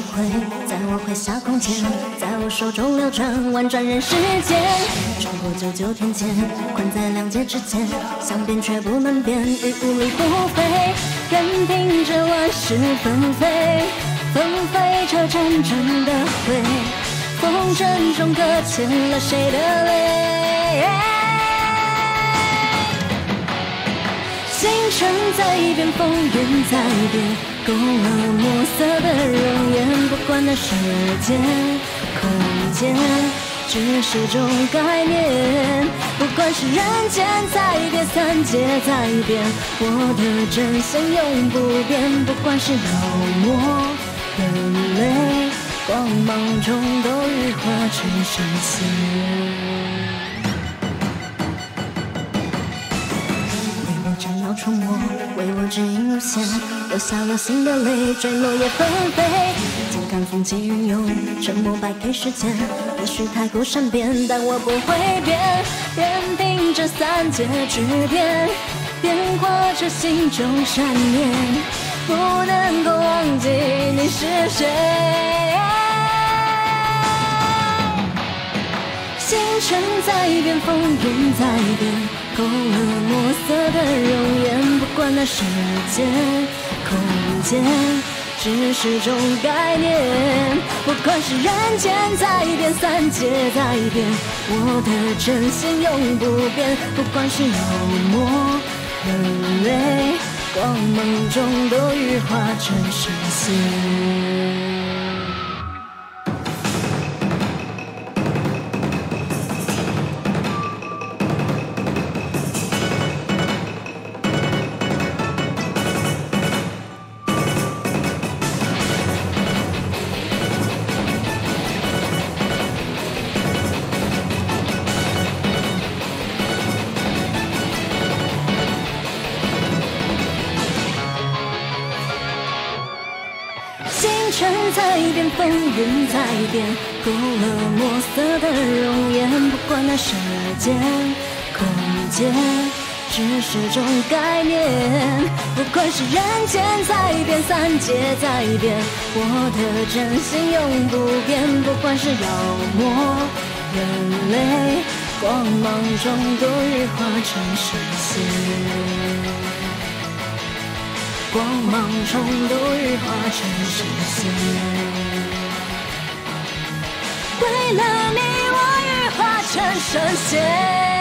会在我麾下空间，在我手中流转，婉转人世间。冲过九九天堑，困在两界之间，想变却不能变，于无力不飞，任凭这万事纷飞，纷飞着真正的灰，风筝中搁浅了谁的泪？星辰在变，风云在变，勾勒墨色的时间、空间，只是种概念。不管是人间在变，三界在变，我的真心永不变。不管是妖魔、人类，光芒中都羽化成神仙。要触摸，为我指引路线，留下了心的泪，坠落叶纷飞。静看风起云涌，沉默败给时间。也许太过善变，但我不会变，任凭这三界之变，变化着心中善念，不能够忘记你是谁。星辰在变，风云在变。勾勒墨色的容颜，管那时间、空间，只是种概念。不管是人间在变，三界在变，我的真心永不变。不管是妖魔、人类，光芒中都羽化成神仙。星辰在变，风云在变，勾勒墨色的容颜。不管那时间、空间，只是种概念。不管是人间在变，三界在变，我的真心永不变。不管是妖魔、人类，光芒中都羽化成神仙。光芒中都羽化成神仙，为了你我羽化成神仙。